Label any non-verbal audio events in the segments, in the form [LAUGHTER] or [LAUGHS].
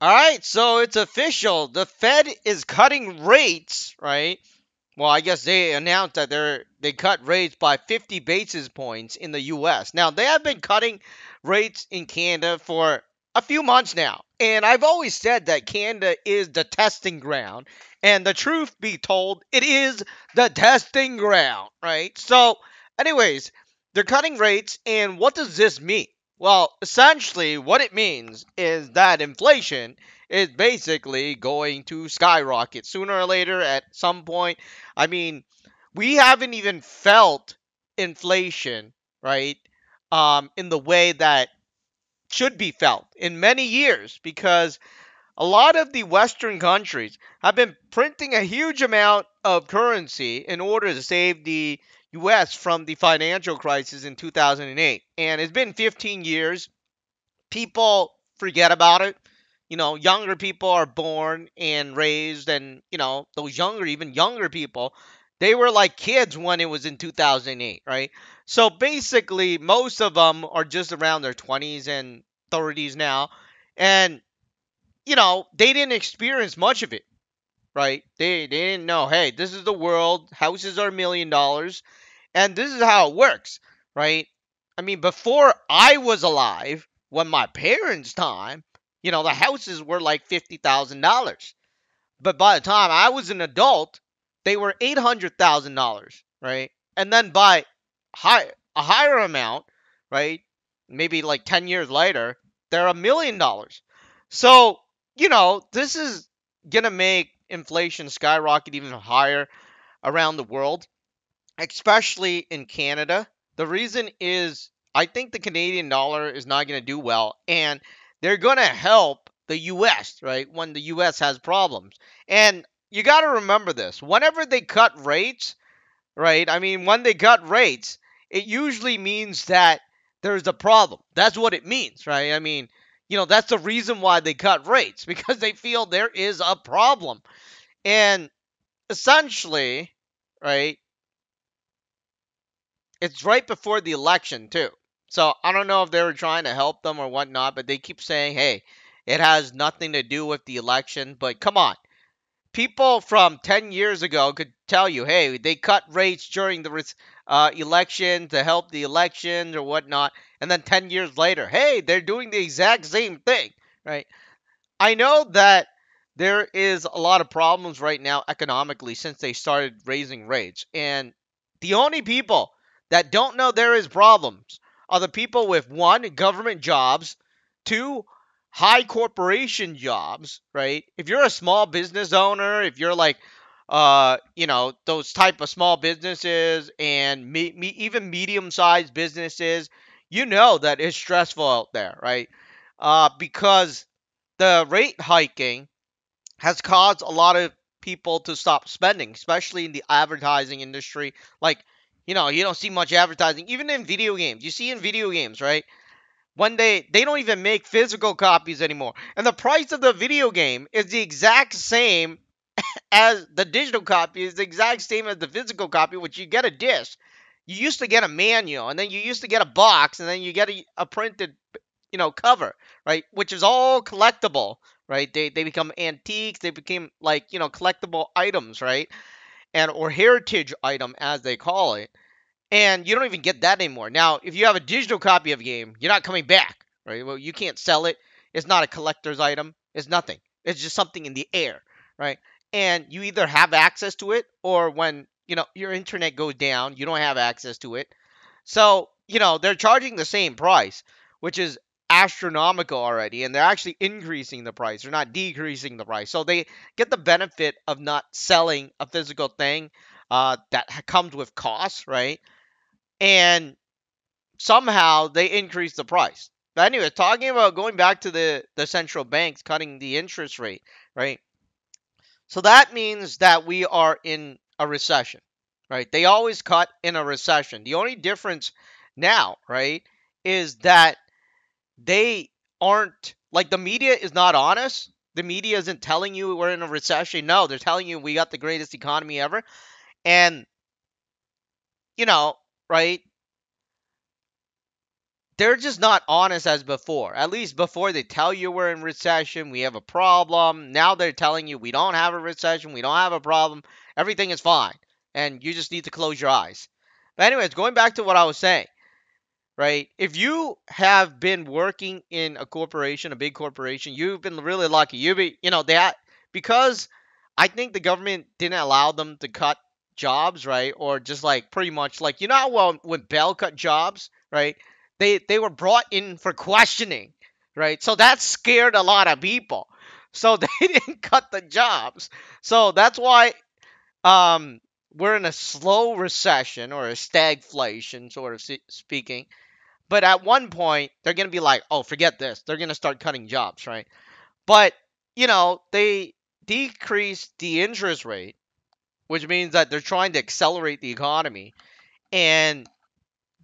All right, so it's official. The Fed is cutting rates, right? Well, I guess they announced that they're they cut rates by 50 basis points in the US. Now, they have been cutting rates in Canada for a few months now. And I've always said that Canada is the testing ground. And the truth be told, it is the testing ground, right? So, anyways, they're cutting rates and what does this mean? Well, essentially, what it means is that inflation is basically going to skyrocket sooner or later at some point. I mean, we haven't even felt inflation, right? Um, in the way that should be felt in many years because a lot of the Western countries have been printing a huge amount of currency in order to save the US from the financial crisis in 2008. And it's been 15 years. People forget about it. You know, younger people are born and raised, and, you know, those younger, even younger people, they were like kids when it was in 2008, right? So basically, most of them are just around their 20s and 30s now. And, you know, they didn't experience much of it, right? They, they didn't know, hey, this is the world. Houses are a million dollars. And this is how it works, right? I mean, before I was alive, when my parents' time, you know, the houses were like $50,000. But by the time I was an adult, they were $800,000, right? And then by high, a higher amount, right? Maybe like 10 years later, they're a million dollars. So, you know, this is going to make inflation skyrocket even higher around the world especially in Canada. The reason is I think the Canadian dollar is not going to do well, and they're going to help the U.S. right when the U.S. has problems. And you got to remember this: whenever they cut rates, right? I mean, when they cut rates, it usually means that there's a problem. That's what it means, right? I mean, you know, that's the reason why they cut rates [LAUGHS] because they feel there is a problem. And essentially, right, it's right before the election too. So I don't know if they were trying to help them or whatnot, but they keep saying, "Hey, it has nothing to do with the election." But come on, people from 10 years ago could tell you, "Hey, they cut rates during the uh, election to help the election or whatnot," and then 10 years later, "Hey, they're doing the exact same thing," right? I know that there is a lot of problems right now economically since they started raising rates, and the only people that don't know there is problems are the people with one government jobs, two high corporation jobs, right? If you're a small business owner, if you're like uh, you know, those type of small businesses and me, me, even medium-sized businesses, you know that it's stressful out there, right? Uh, because the rate hiking has caused a lot of people to stop spending, especially in the advertising industry. Like you know, you don't see much advertising, even in video games. You see in video games, right? When they they don't even make physical copies anymore, and the price of the video game is the exact same [LAUGHS] as the digital copy is the exact same as the physical copy, which you get a disc. You used to get a manual, and then you used to get a box, and then you get a, a printed, you know, cover, right? Which is all collectible, right? They they become antiques. They became like you know collectible items, right? And or heritage item as they call it. And you don't even get that anymore. Now, if you have a digital copy of a game, you're not coming back, right? Well, you can't sell it. It's not a collector's item. It's nothing. It's just something in the air, right? And you either have access to it or when, you know, your internet goes down, you don't have access to it. So, you know, they're charging the same price, which is astronomical already and they're actually increasing the price. They're not decreasing the price. So they get the benefit of not selling a physical thing uh, that comes with costs right? And somehow they increase the price. But anyway talking about going back to the the central banks cutting the interest rate right? So that means that we are in a recession right? They always cut in a recession. The only difference now right is that they aren't like the media is not honest. The media isn't telling you we're in a recession. No, they're telling you we got the greatest economy ever. And you know, right? they're just not honest as before. At least before they tell you we're in recession, we have a problem. Now they're telling you we don't have a recession, we don't have a problem, everything is fine, and you just need to close your eyes. But anyways, going back to what I was saying, right? If you have been working in a corporation, a big corporation, you've been really lucky. You be, you know, that because I think the government didn't allow them to cut jobs, right? Or just like pretty much like you know well when Bell cut jobs, right? They they were brought in for questioning, right? So that scared a lot of people. So [LAUGHS] they didn't cut the jobs. So that's why um we're in a slow recession or a stagflation, sort of speaking. But at one point, they're going to be like, oh, forget this. They're going to start cutting jobs, right? But, you know, they decrease the interest rate, which means that they're trying to accelerate the economy. And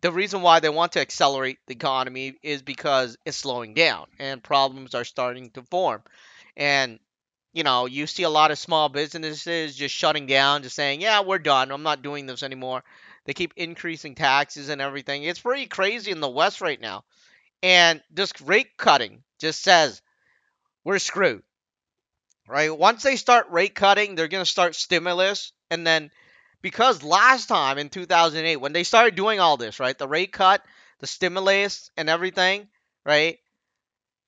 the reason why they want to accelerate the economy is because it's slowing down and problems are starting to form. And you know, you see a lot of small businesses just shutting down, just saying, "Yeah, we're done. I'm not doing this anymore." They keep increasing taxes and everything. It's pretty crazy in the West right now. And this rate cutting just says we're screwed. Right? Once they start rate cutting, they're going to start stimulus and then because last time in 2008 when they started doing all this, right? The rate cut, the stimulus and everything, right?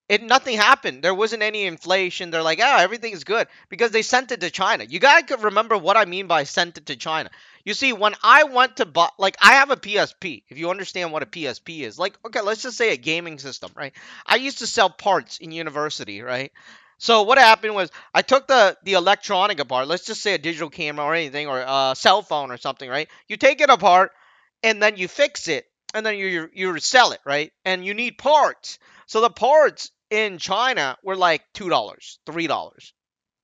It nothing happened. There wasn't any inflation. They're like, ah, everything's good because they sent it to China. You gotta remember what I mean by sent it to China. You see, when I went to buy, like, I have a PSP. If you understand what a PSP is, like, okay, let's just say a gaming system, right? I used to sell parts in university, right? So what happened was I took the the electronic apart. Let's just say a digital camera or anything or a cell phone or something, right? You take it apart and then you fix it and then you you sell it, right? And you need parts. So the parts in China were like $2, $3,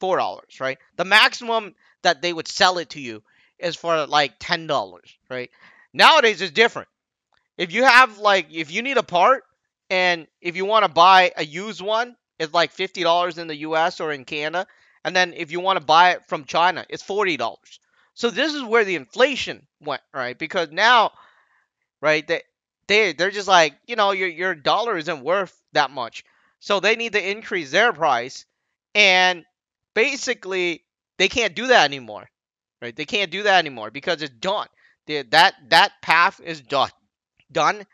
$4, right? The maximum that they would sell it to you is for like $10, right? Nowadays it's different. If you have like if you need a part and if you want to buy a used one, it's like $50 in the US or in Canada, and then if you want to buy it from China, it's $40. So this is where the inflation went, right? Because now right, they they they're just like, you know, your your dollar isn't worth that much. So they need to increase their price. And basically, they can't do that anymore. Right? They can't do that anymore because it's done. They, that that path is done. Done.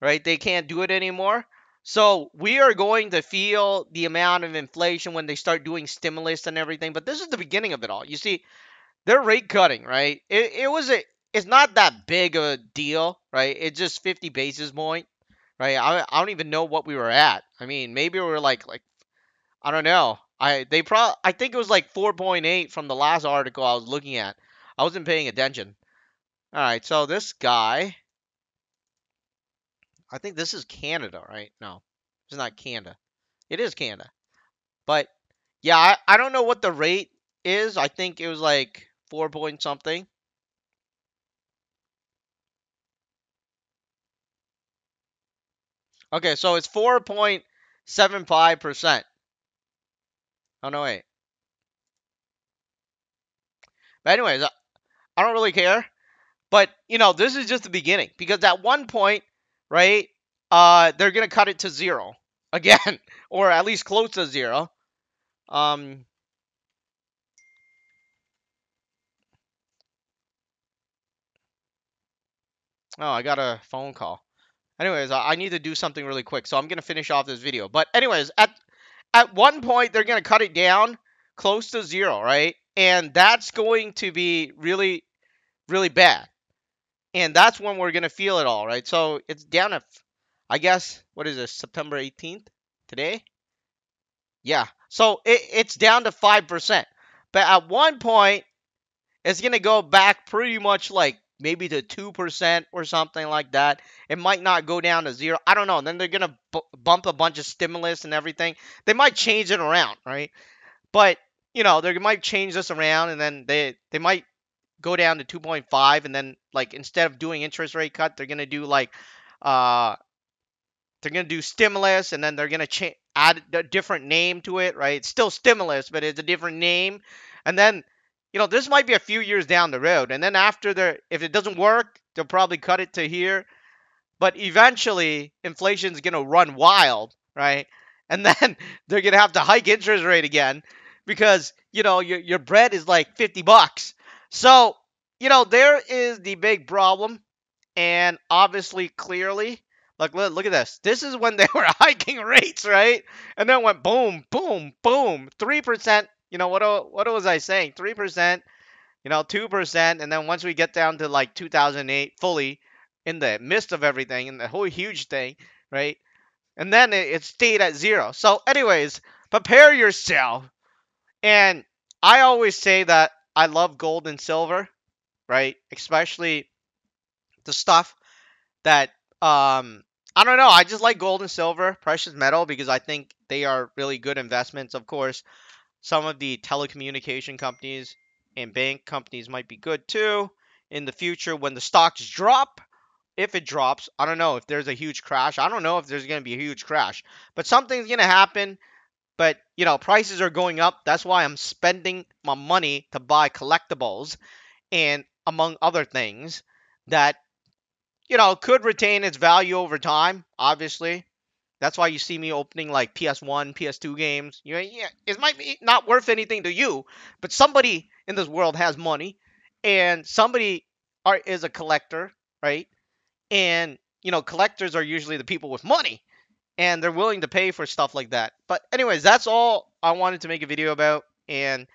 Right? They can't do it anymore. So we are going to feel the amount of inflation when they start doing stimulus and everything. But this is the beginning of it all. You see, they're rate cutting, right? It, it was a it's not that big of a deal, right? It's just 50 basis point right? I, I don't even know what we were at. I mean, maybe we were like like I don't know. I they pro I think it was like 4.8 from the last article I was looking at. I wasn't paying attention. All right, so this guy I think this is Canada, right? No. It's not Canada. It is Canada. But yeah, I, I don't know what the rate is. I think it was like 4 point something. Okay, so it's 4.75%. Oh, no, wait. But anyways, I don't really care. But, you know, this is just the beginning. Because at one point, right, uh, they're going to cut it to zero. [LAUGHS] Again. Or at least close to zero. Um... Oh, I got a phone call. Anyways, I need to do something really quick, so I'm gonna finish off this video. But anyways, at at one point they're gonna cut it down close to zero, right? And that's going to be really, really bad. And that's when we're gonna feel it all, right? So it's down at, I guess, what is this? September 18th today? Yeah. So it, it's down to five percent. But at one point, it's gonna go back pretty much like maybe to 2% or something like that. It might not go down to zero. I don't know. And Then they're going to b- bump a bunch of stimulus and everything. They might change it around, right? But, you know, they might change this around and then they, they might go down to 2.5 and then like instead of doing interest rate cut, they're going to do like uh they're going to do stimulus and then they're going to cha- add a different name to it, right? It's still stimulus, but it's a different name. And then you know, this might be a few years down the road. And then after the, if it doesn't work, they'll probably cut it to here. but eventually inflation's going to run wild, right? And [LAUGHS] then they're going to have to hike interest rate again because, you know, your your bread is like 50 bucks. So, you know, there is the big problem and obviously clearly Look, look, look at this. This is when they [LAUGHS] were hiking rates, right? And then went boom, boom, boom, three percent. You know what? What was I saying? Three percent. You know, two percent, and then once we get down to like 2008, fully in the midst of everything, in the whole huge thing, right? And then it, it stayed at zero. So, anyways, prepare yourself. And I always say that I love gold and silver, right? Especially the stuff that um I don't know. I just like gold and silver, precious metal, because I think they are really good investments. Of course, some of the telecommunication companies and bank companies might be good too in the future when the stocks drop. If it drops, I don't know if there's a huge crash. I don't know if there's going to be a huge crash, but something's going to happen. But, you know, prices are going up. That's why I'm spending my money to buy collectibles and among other things that you know, could retain its value over time, obviously. That's why you see me opening like PS1, PS2 games. You know, yeah, it might be not worth anything to you, but somebody in this world has money, and somebody are, is a collector, right? And you know, collectors are usually the people with money, and they're willing to pay for stuff like that. But anyways, that's all I wanted to make a video about, and